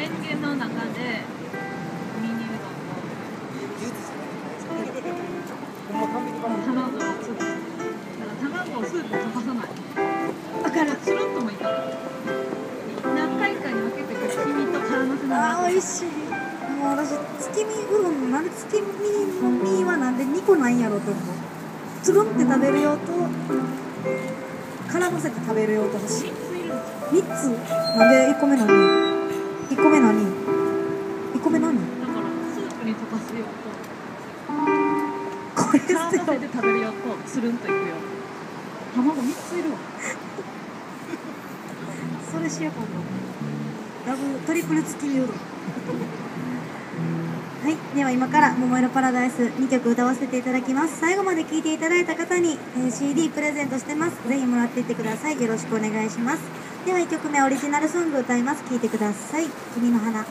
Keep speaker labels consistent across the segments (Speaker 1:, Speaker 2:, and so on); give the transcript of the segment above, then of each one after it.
Speaker 1: レンゲの中でミニうどんを卵をつぶす。だから卵をスープ溶かさない
Speaker 2: わかる
Speaker 1: つるっともいかない何回かに分けてこう黄身と絡ませながら
Speaker 2: あー美味しいもう私月見うどんのなんで月見の実はなんで2個ないんやろと思うつるんって食べる用と絡ませて食べる用と欲しい
Speaker 1: 3つ
Speaker 2: なんで1個目何1個目何？1個目何？
Speaker 1: だからスープに溶かすよと。
Speaker 2: これ
Speaker 1: 食べるよとつるんといくよ。卵3ついるわ。
Speaker 2: それしよう今度。ダブルトリプル月見うどん はい。では今から「桃色パラダイス」2曲歌わせていただきます。最後まで聴いていただいた方に、えー CD プレゼントしてます。ぜひもらっていってください。よろしくお願いしますでは1曲目オリジナルソング歌います。聴いてください「君の花」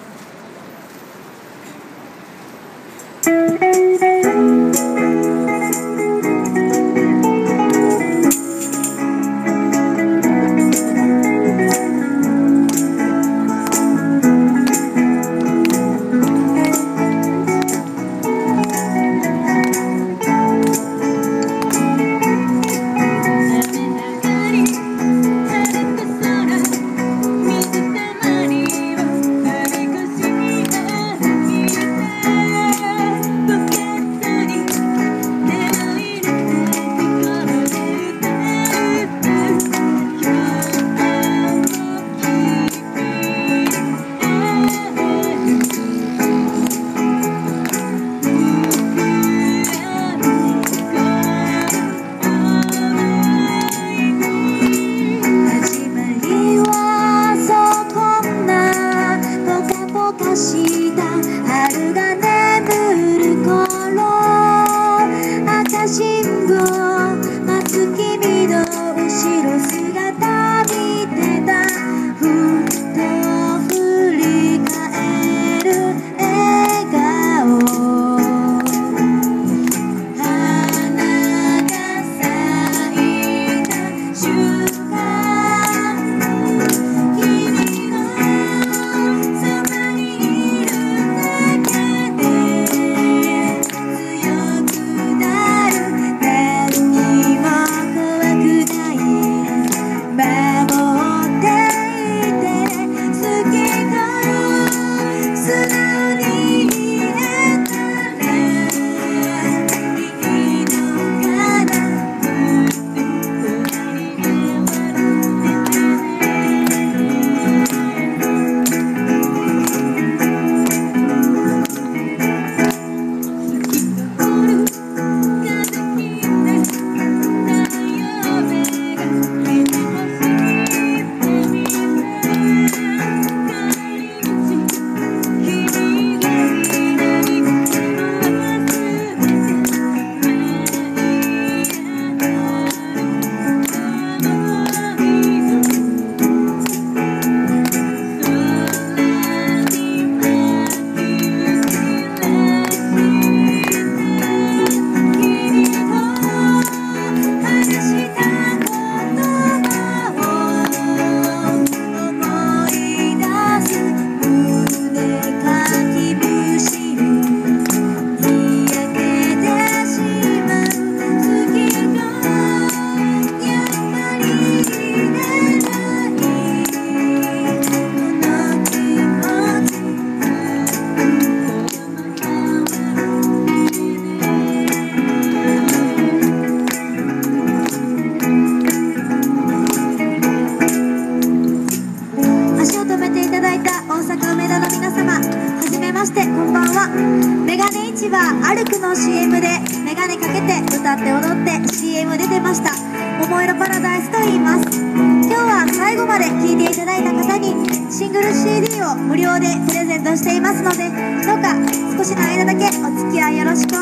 Speaker 2: と言います。今日は最後まで聴いていただいた方にシングル CD を無料でプレゼントしていますのでどうか少しの間だけお付き合いよろしく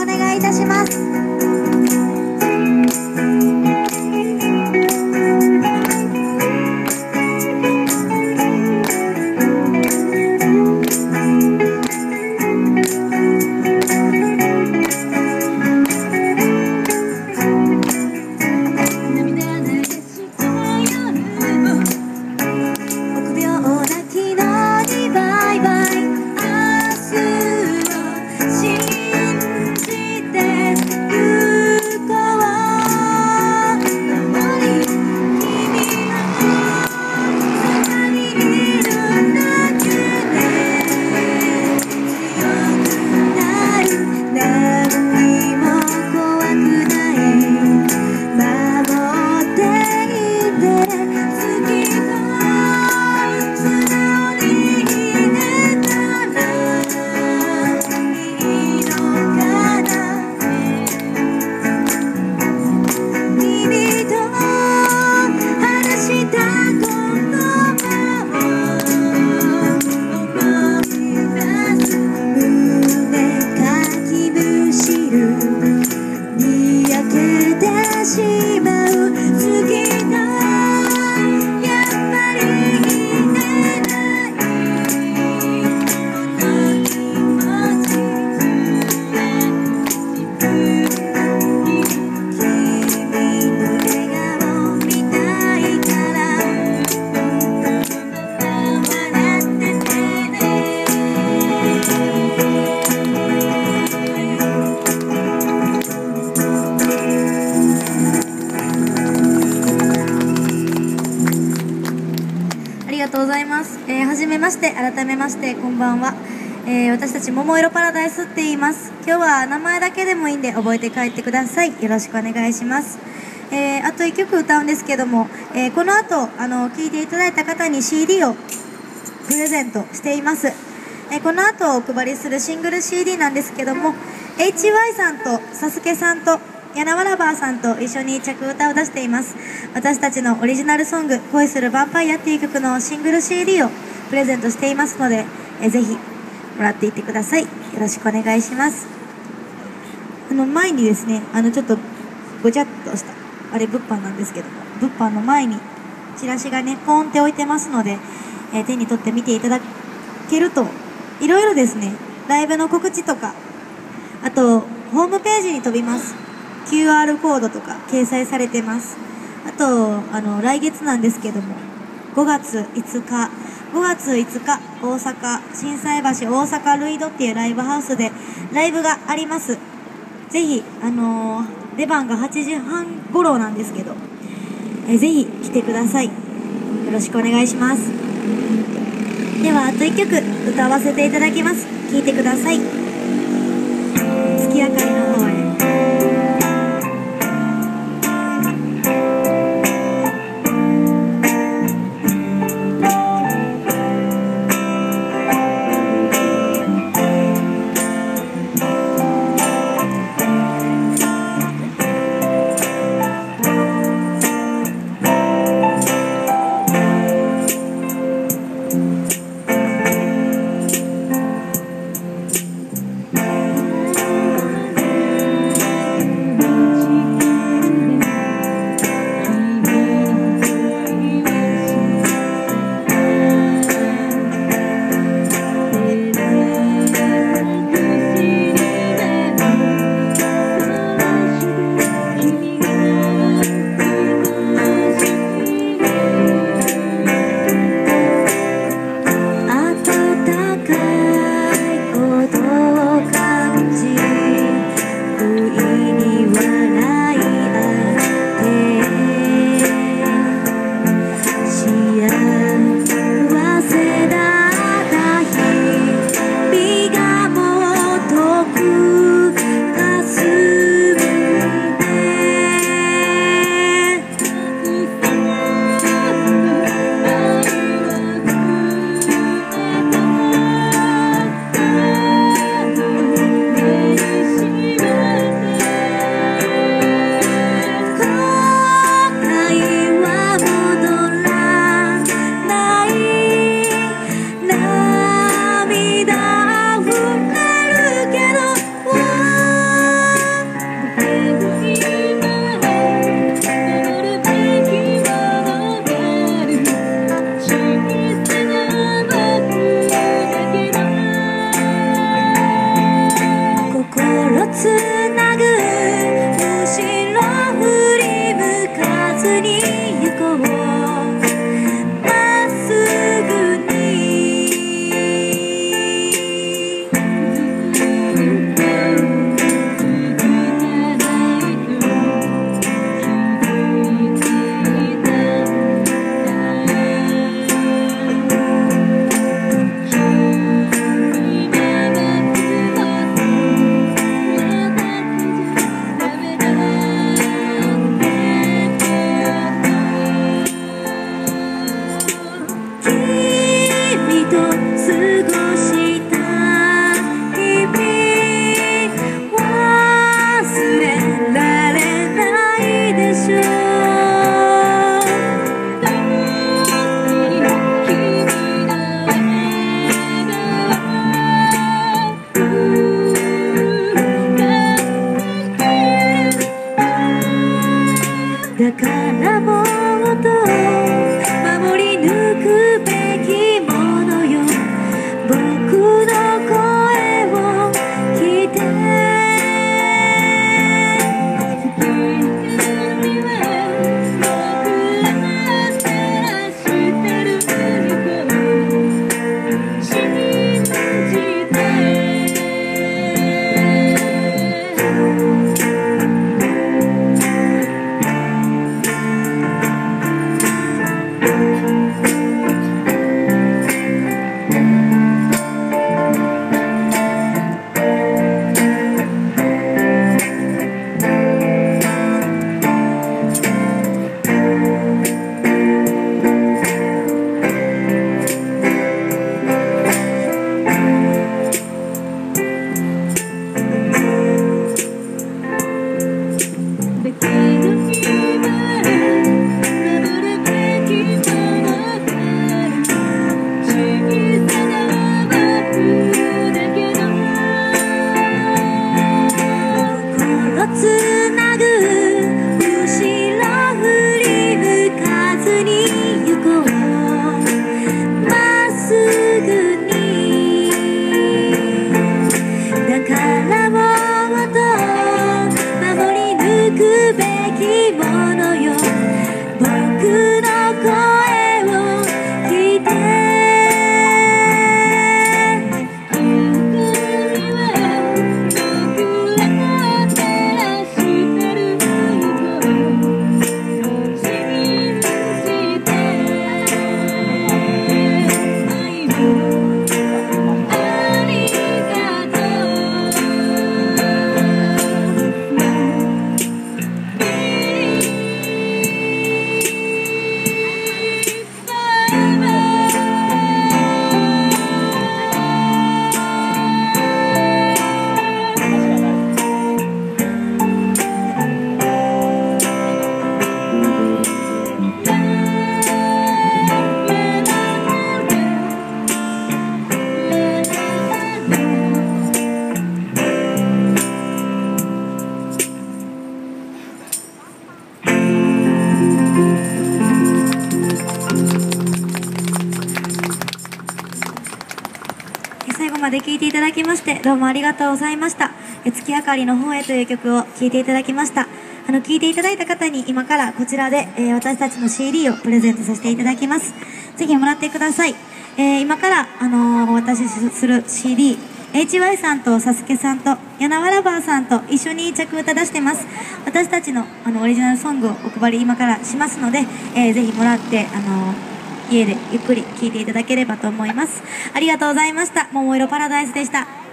Speaker 2: 改めまして、こんばんは。えー、私たち、桃色パラダイスって言います。今日は名前だけでもいいんで、覚えて帰ってください。よろしくお願いします。えー、あと1曲歌うんですけども、えー、この後、あの、聴いていただいた方に CD をプレゼントしています。えー、この後お配りするシングル CD なんですけども、HY さんと、サスケさんと、ヤナワラバーさんと一緒に着歌を出しています。私たちのオリジナルソング「恋するヴァンパイア」っていう曲のシングル CD をプレゼントしていますのでえぜひもらっていってください。よろしくお願いします。あの前にですねあのちょっとごちゃっとしたあれ物販なんですけども物販の前にチラシがねポーンって置いてますので、え手に取って見ていただけるといろいろですねライブの告知とかあとホームページに飛びます。QR コードとか掲載されてます。あとあの来月なんですけども5月5日5月5日大阪心斎橋大阪ルイドっていうライブハウスでライブがあります。ぜひあのー出番が8時半頃なんですけどえぜひ来てください。よろしくお願いします。ではあと1曲歌わせていただきます。聴いてください。月明かりの方へ。べきものいただきまして、どうもありがとうございました。え月明かりの方へという曲を聴いていただきました。あの、聴いていただいた方に今からこちらで、えー私たちの CD をプレゼントさせていただきます。ぜひもらってください。えー今から、あのーお渡しする CD、HY さんとサスケさんと、ヤナワラバーさんと一緒に着歌出してます。私たちのあのオリジナルソングをお配り今からしますので、えーぜひもらって、あのー家でゆっくり聴いていただければと思います。ありがとうございました。桃色パラダイスでした。